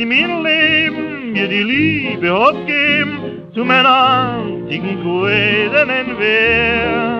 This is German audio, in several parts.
die mein Leben mir die Liebe hat gegeben zu meiner antiken goldenen Wehr.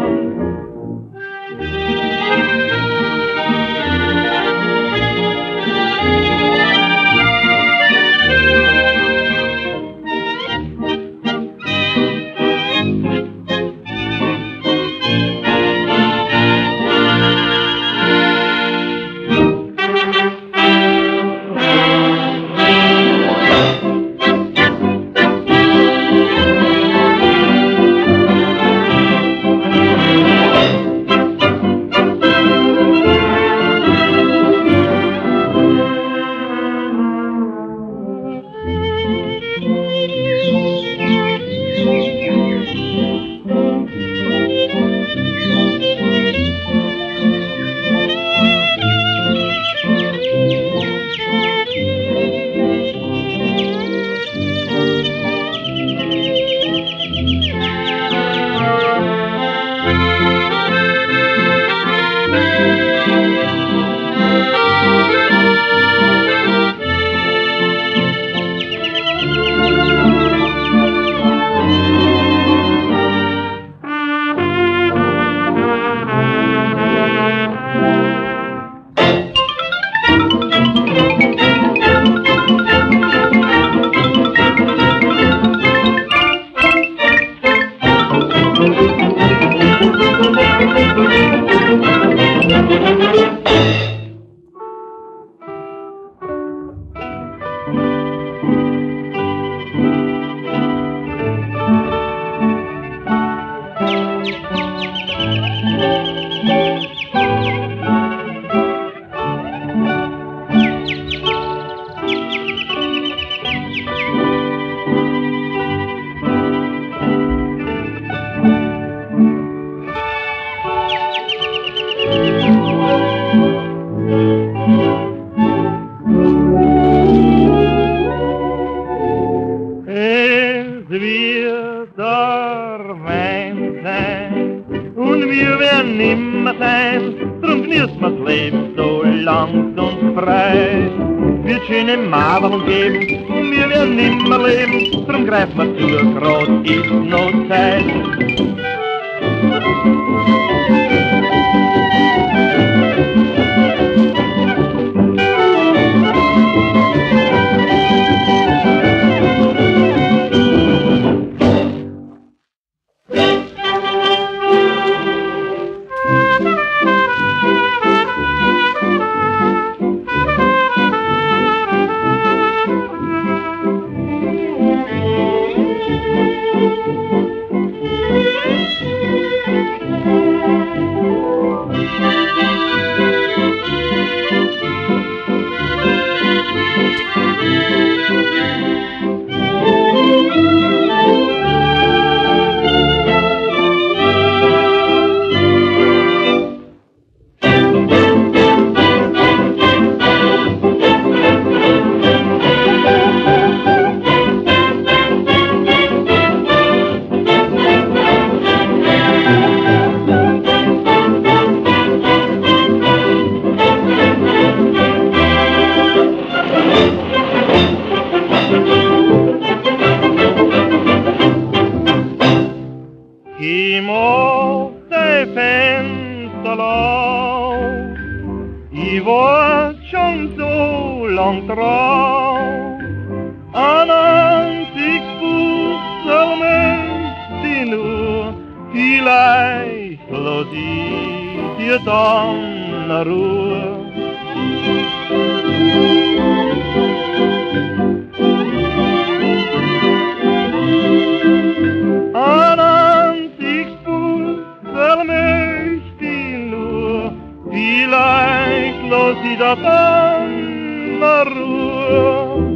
land und frei. Wir schöne Marvel geben, wir werden nimmer leben, drum greifen wir zu, grad ist noch Zeit. dat schon so lang trouw. Aan antiekboek zal mensen uur, vielleicht los ich dir dann Ruhe. vida tan larga.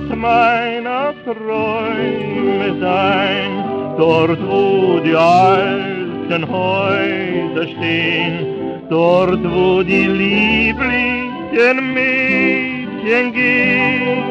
Ort meiner Träume sein, dort wo die alten Häuser stehen, dort wo die lieblichen Mädchen gehen.